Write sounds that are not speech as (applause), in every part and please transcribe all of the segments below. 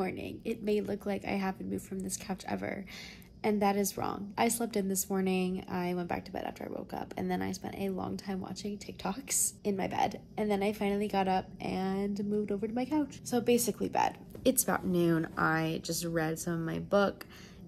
morning. It may look like I haven't moved from this couch ever, and that is wrong. I slept in this morning. I went back to bed after I woke up, and then I spent a long time watching TikToks in my bed. And then I finally got up and moved over to my couch. So basically, bed. It's about noon. I just read some of my book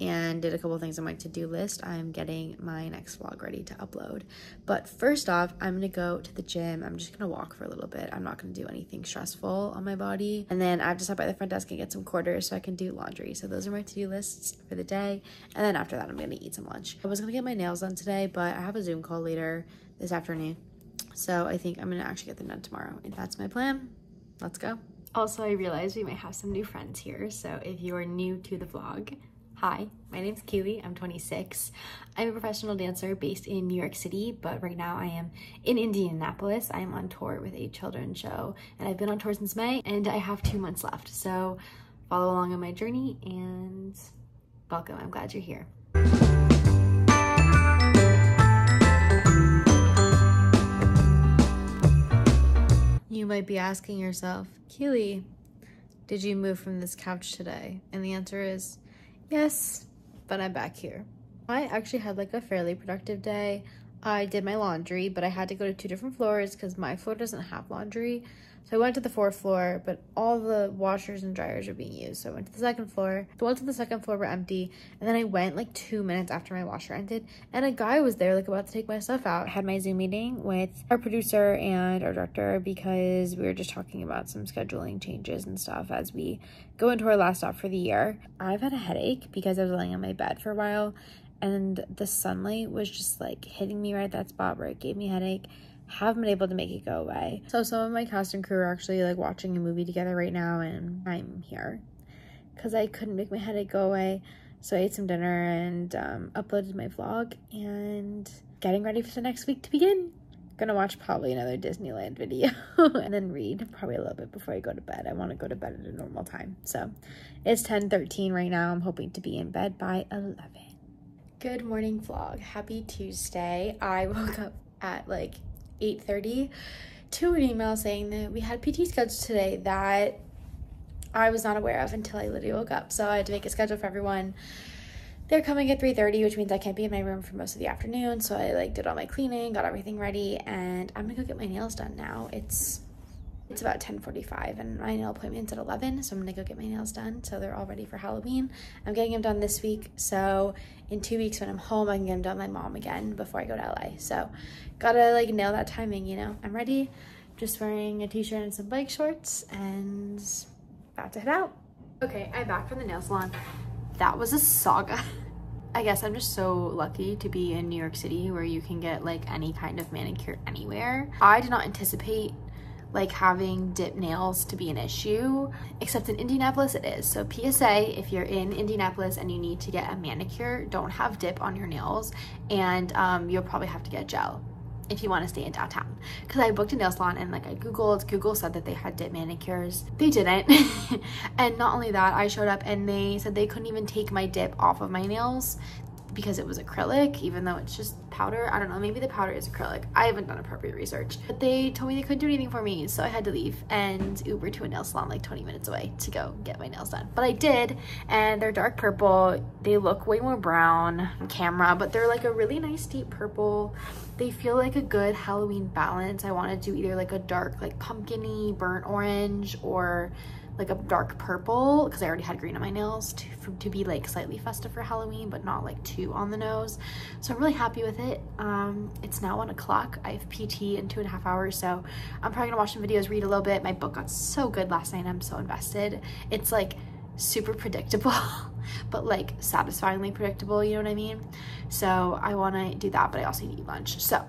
and did a couple things on my to-do list. I'm getting my next vlog ready to upload. But first off, I'm gonna go to the gym. I'm just gonna walk for a little bit. I'm not gonna do anything stressful on my body. And then I have to stop by the front desk and get some quarters so I can do laundry. So those are my to-do lists for the day. And then after that, I'm gonna eat some lunch. I was gonna get my nails done today, but I have a Zoom call later this afternoon. So I think I'm gonna actually get them done tomorrow. And that's my plan. Let's go. Also, I realized we might have some new friends here. So if you are new to the vlog, Hi, my name is Keighley. I'm 26. I'm a professional dancer based in New York City, but right now I am in Indianapolis. I'm on tour with a children's show, and I've been on tour since May, and I have two months left. So follow along on my journey, and welcome. I'm glad you're here. You might be asking yourself, Keighley, did you move from this couch today? And the answer is Yes, but I'm back here. I actually had like a fairly productive day. I did my laundry, but I had to go to two different floors because my floor doesn't have laundry. So I went to the fourth floor, but all the washers and dryers are being used. So I went to the second floor. The ones on the second floor were empty. And then I went like two minutes after my washer ended. And a guy was there like about to take my stuff out. I had my Zoom meeting with our producer and our director because we were just talking about some scheduling changes and stuff as we go into our last stop for the year. I've had a headache because I was laying on my bed for a while and the sunlight was just like hitting me right at that spot where it gave me a headache haven't been able to make it go away. So some of my cast and crew are actually like watching a movie together right now and I'm here because I couldn't make my headache go away. So I ate some dinner and um, uploaded my vlog and getting ready for the next week to begin. Gonna watch probably another Disneyland video (laughs) and then read probably a little bit before I go to bed. I want to go to bed at a normal time. So it's 10 13 right now. I'm hoping to be in bed by 11. Good morning vlog. Happy Tuesday. I (laughs) woke up at like 8.30 to an email saying that we had PT scheduled today that I was not aware of until I literally woke up. So I had to make a schedule for everyone. They're coming at 3.30, which means I can't be in my room for most of the afternoon. So I like did all my cleaning, got everything ready, and I'm gonna go get my nails done now. It's it's about 10.45 and my nail appointment's at 11 so i'm gonna go get my nails done so they're all ready for halloween. I'm getting them done this week so in two weeks when i'm home i can get them done my mom again before i go to la so gotta like nail that timing you know? I'm ready. Just wearing a t-shirt and some bike shorts and about to head out. Okay i'm back from the nail salon. That was a saga. (laughs) I guess I'm just so lucky to be in New York City where you can get like any kind of manicure anywhere. I did not anticipate like having dip nails to be an issue, except in Indianapolis it is. So PSA, if you're in Indianapolis and you need to get a manicure, don't have dip on your nails and um, you'll probably have to get gel if you want to stay in downtown. Because I booked a nail salon and like I googled Google said that they had dip manicures. They didn't. (laughs) And not only that I showed up and they said they couldn't even take my dip off of my nails because it was acrylic, even though it's just powder. I don't know, maybe the powder is acrylic. I haven't done appropriate research. But they told me they couldn't do anything for me, so I had to leave and Uber to a nail salon like 20 minutes away to go get my nails done. But I did, and they're dark purple. They look way more brown camera, but they're like a really nice deep purple. They feel like a good Halloween balance. I want to do either like a dark like pumpkiny burnt orange or like a dark purple because I already had green on my nails to, to be like slightly festive for Halloween but not like too on the nose. So I'm really happy with it. Um, it's now one o'clock. I have PT in two and a half hours so I'm probably gonna watch some videos read a little bit. My book got so good last night I'm so invested. It's like super predictable (laughs) but like satisfyingly predictable you know what I mean? So I want to do that but I also need lunch. So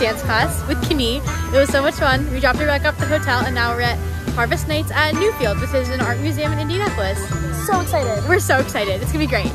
dance class with Kini. It was so much fun. We dropped her back off the hotel and now we're at Harvest Nights at Newfields, which is an art museum in Indianapolis. So excited. We're so excited. It's gonna be great.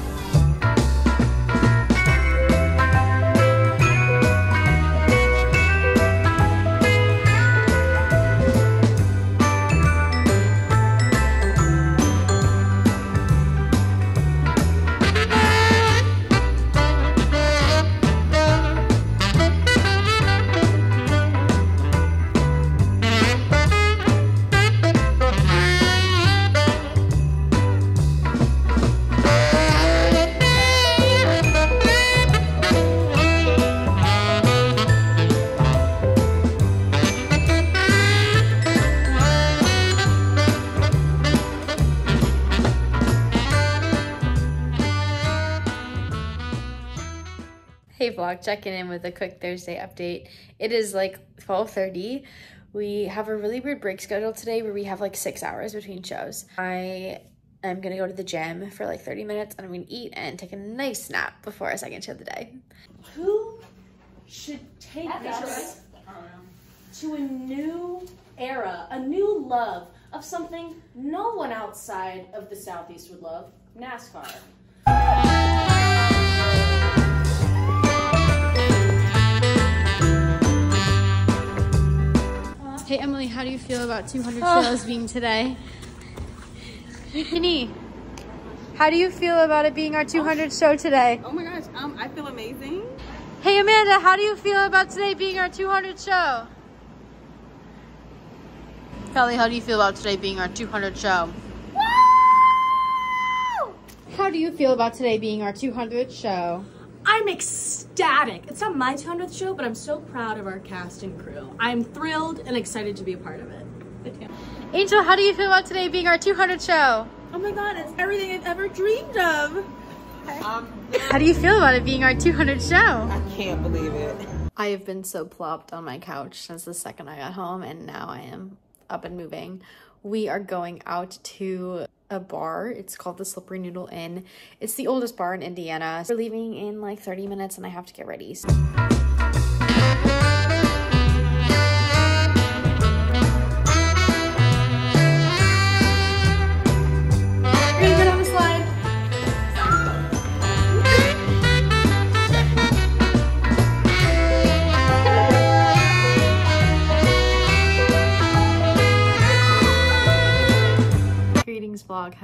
Vlog, checking in with a quick Thursday update. It is like 12.30. We have a really weird break schedule today where we have like six hours between shows. I am gonna go to the gym for like 30 minutes and I'm gonna eat and take a nice nap before our second show of the day. Who should take us to a new era, a new love of something no one outside of the Southeast would love NASCAR. Hey Emily, how do you feel about 200 shows being today? Kenny, how do you feel about it being our 200 show today? Oh my gosh, um, I feel amazing. Hey Amanda, how do you feel about today being our 200 show? Kelly, how do you feel about today being our 200 show? How do you feel about today being our 200 show? I'm ecstatic. It's not my 200th show, but I'm so proud of our cast and crew. I'm thrilled and excited to be a part of it. Angel, how do you feel about today being our 200th show? Oh my god, it's everything I've ever dreamed of. Um, How do you feel about it being our 200th show? I can't believe it. I have been so plopped on my couch since the second I got home, and now I am up and moving. We are going out to a bar. It's called the Slippery Noodle Inn. It's the oldest bar in Indiana. We're leaving in like 30 minutes, and I have to get ready. So-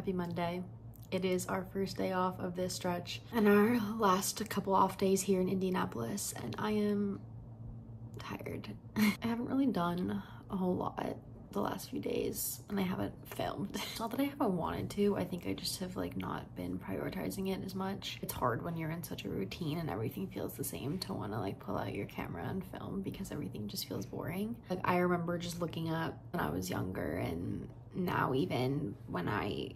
happy Monday. It is our first day off of this stretch and our last couple off days here in Indianapolis and I am tired. (laughs) I haven't really done a whole lot the last few days and I haven't filmed. Not that I haven't wanted to, I think I just have like not been prioritizing it as much. It's hard when you're in such a routine and everything feels the same to want to like pull out your camera and film because everything just feels boring. Like I remember just looking up when I was younger and now even when I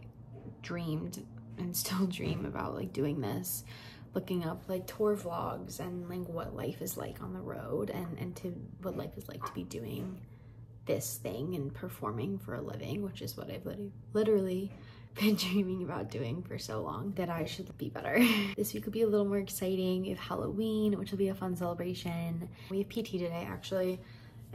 dreamed and (laughs) still dream about like doing this looking up like tour vlogs and like what life is like on the road and and to what life is like to be doing this thing and performing for a living which is what i've literally (laughs) been dreaming about doing for so long that i should be better. (laughs) This week will be a little more exciting. We have halloween which will be a fun celebration. We have pt today actually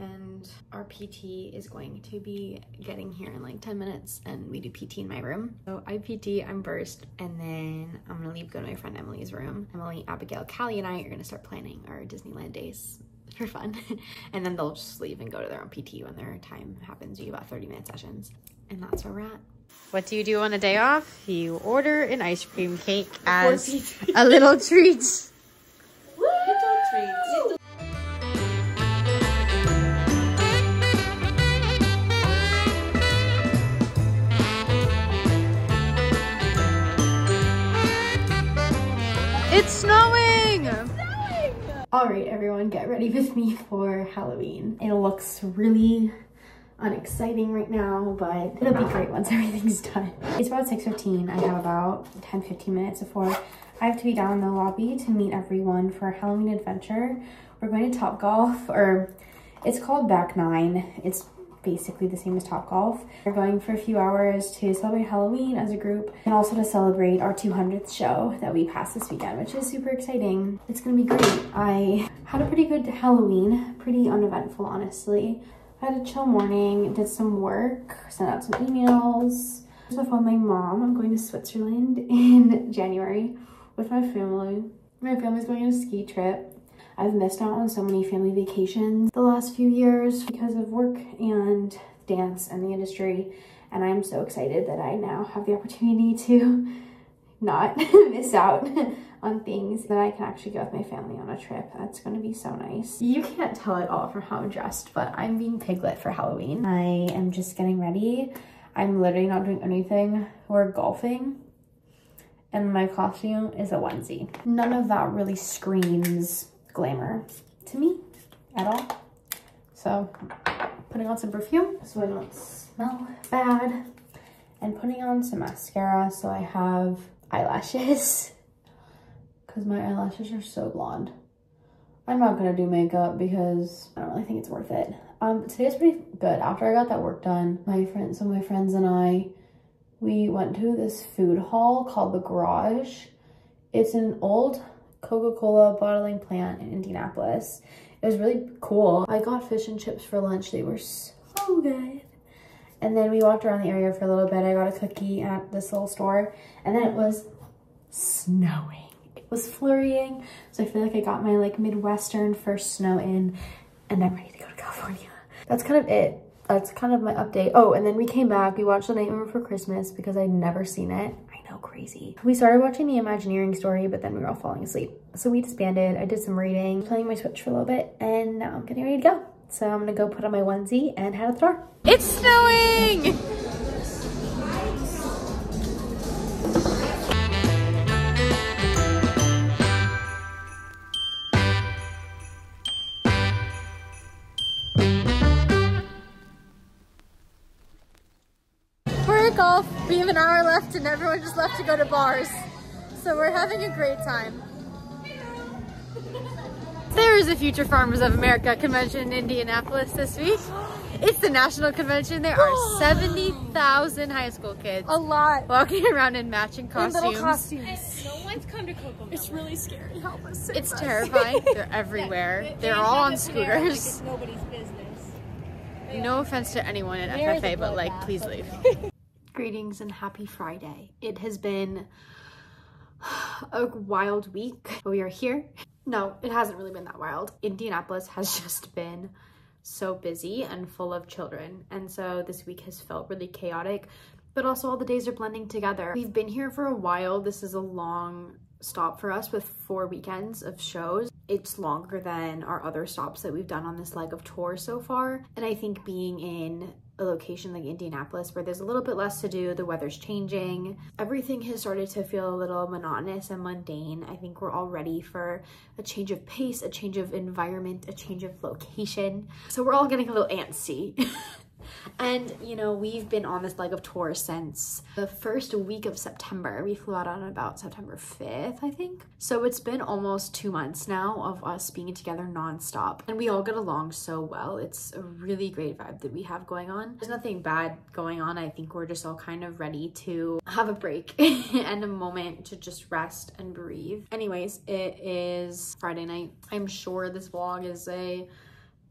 and our PT is going to be getting here in like 10 minutes and we do PT in my room. So I PT, I'm first, and then I'm gonna leave, go to my friend Emily's room. Emily, Abigail, Callie, and I are gonna start planning our Disneyland days (laughs) for fun. (laughs) and then they'll just leave and go to their own PT when their time happens. We do about 30 minute sessions. And that's where we're at. What do you do on a day off? You order an ice cream cake as a little treat. (laughs) little treat. It's snowing! All right, everyone, get ready with me for Halloween. It looks really unexciting right now, but it'll be great once (laughs) everything's done. It's about 6.15. I have about 10, 15 minutes before I have to be down in the lobby to meet everyone for Halloween adventure. We're going to Top Golf, or it's called Back Nine. It's basically the same as Top Golf. We're going for a few hours to celebrate Halloween as a group and also to celebrate our 200th show that we passed this weekend, which is super exciting. It's gonna be great. I had a pretty good Halloween, pretty uneventful, honestly. I had a chill morning, did some work, sent out some emails. With my mom, I'm going to Switzerland (laughs) in January with my family. My family's going on a ski trip. I've missed out on so many family vacations the last few years because of work and dance and the industry. And I'm so excited that I now have the opportunity to (laughs) not (laughs) miss out (laughs) on things that I can actually go with my family on a trip. That's gonna be so nice. You can't tell at all from how I'm dressed, but I'm being piglet for Halloween. I am just getting ready. I'm literally not doing anything. We're golfing and my costume is a onesie. None of that really screams glamour to me at all. So putting on some perfume so I don't smell bad and putting on some mascara so I have eyelashes (laughs) because my eyelashes are so blonde. I'm not gonna do makeup because I don't really think it's worth it. Um, today today's pretty good. After I got that work done, my friends, some of my friends and I, we went to this food hall called The Garage. It's an old Coca-Cola bottling plant in Indianapolis. It was really cool. I got fish and chips for lunch. They were so good. And then we walked around the area for a little bit. I got a cookie at this little store. And then it was snowing. It was flurrying. So I feel like I got my like Midwestern first snow in. And I'm ready to go to California. That's kind of it. That's kind of my update. Oh, and then we came back. We watched The Nightmare Before Christmas because I'd never seen it. Crazy. We started watching The Imagineering Story, but then we were all falling asleep. So we disbanded. I did some reading, playing my Switch for a little bit, and now I'm getting ready to go. So I'm gonna go put on my onesie and head out the door. It's snowing! We're. We have an hour left and everyone just left to go to bars. So we're having a great time. There is a Future Farmers of America convention in Indianapolis this week. It's the national convention. There are (gasps) 70,000 high school kids. A lot. Walking around in matching costumes. little costumes. No one's come to Coco. It's really scary. Help us. save It's us. terrifying. (laughs) They're everywhere. They're all on scooters. It's nobody's business. No offense to anyone at FFA, but like, bloodbath, please leave. (laughs) Greetings and happy Friday. It has been a wild week, we are here. No, it hasn't really been that wild. Indianapolis has (laughs) just been so busy and full of children. And so this week has felt really chaotic, but also all the days are blending together. We've been here for a while. This is a long stop for us with four weekends of shows. It's longer than our other stops that we've done on this leg of tour so far. And I think being in a location like Indianapolis where there's a little bit less to do, the weather's changing, everything has started to feel a little monotonous and mundane. I think we're all ready for a change of pace, a change of environment, a change of location. So we're all getting a little antsy. (laughs) And, you know, we've been on this leg of tour since the first week of September. We flew out on about September 5th, I think. So it's been almost two months now of us being together nonstop. And we all get along so well. It's a really great vibe that we have going on. There's nothing bad going on. I think we're just all kind of ready to have a break (laughs) and a moment to just rest and breathe. Anyways, it is Friday night. I'm sure this vlog is a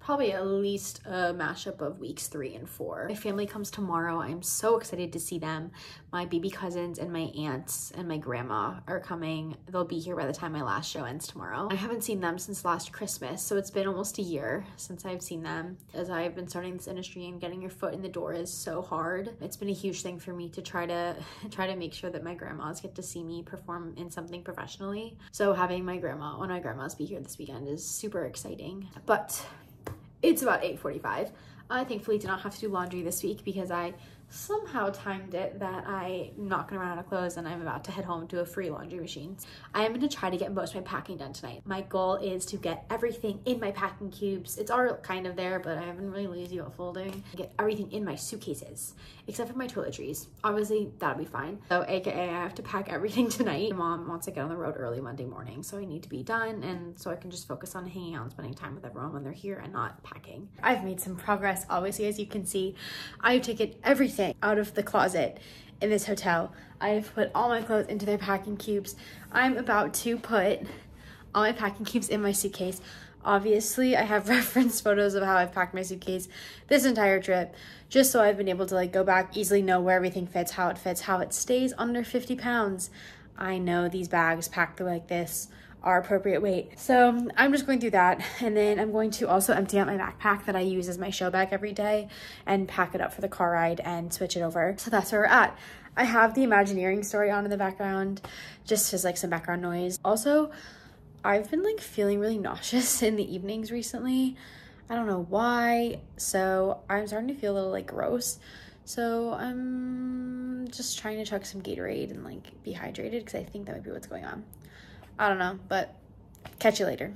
probably at least a mashup of weeks three and four. My family comes tomorrow. I'm so excited to see them. My baby cousins and my aunts and my grandma are coming. They'll be here by the time my last show ends tomorrow. I haven't seen them since last Christmas, so it's been almost a year since I've seen them. As I've been starting this industry and getting your foot in the door is so hard. It's been a huge thing for me to try to (laughs) try to make sure that my grandmas get to see me perform in something professionally. So having my grandma, one of my grandmas be here this weekend is super exciting. But it's about 8.45. I thankfully did not have to do laundry this week because I somehow timed it that I'm not gonna run out of clothes and I'm about to head home to a free laundry machine. I am gonna try to get most of my packing done tonight. My goal is to get everything in my packing cubes. It's all kind of there, but I have been really lazy about folding. Get everything in my suitcases, except for my toiletries. Obviously, that'll be fine. So AKA, I have to pack everything (laughs) tonight. My mom wants to get on the road early Monday morning, so I need to be done and so I can just focus on hanging out and spending time with everyone when they're here and not packing. I've made some progress, obviously, as you can see. I've taken everything out of the closet in this hotel. I've put all my clothes into their packing cubes. I'm about to put all my packing cubes in my suitcase. Obviously, I have (laughs) reference photos of how I've packed my suitcase this entire trip, just so I've been able to like go back, easily know where everything fits, how it fits, how it stays under 50 pounds. I know these bags packed like this are appropriate weight. So I'm just going through that. And then I'm going to also empty out my backpack that I use as my show bag every day and pack it up for the car ride and switch it over. So that's where we're at. I have the Imagineering story on in the background, just as like some background noise. Also, I've been like feeling really nauseous (laughs) in the evenings recently. I don't know why. So I'm starting to feel a little like gross. So I'm just trying to chuck some Gatorade and like be hydrated because I think that might be what's going on. I don't know, but catch you later.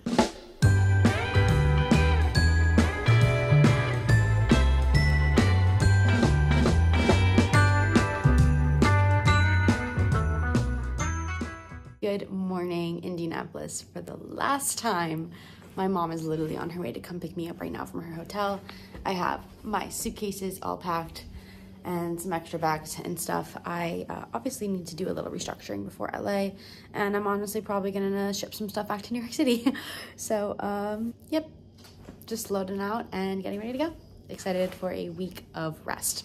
Good morning, Indianapolis. For the last time, my mom is literally on her way to come pick me up right now from her hotel. I have my suitcases all packed and some extra bags and stuff. I uh, obviously need to do a little restructuring before LA, and I'm honestly probably gonna ship some stuff back to New York City. (laughs) so, um, yep, just loading out and getting ready to go. Excited for a week of rest.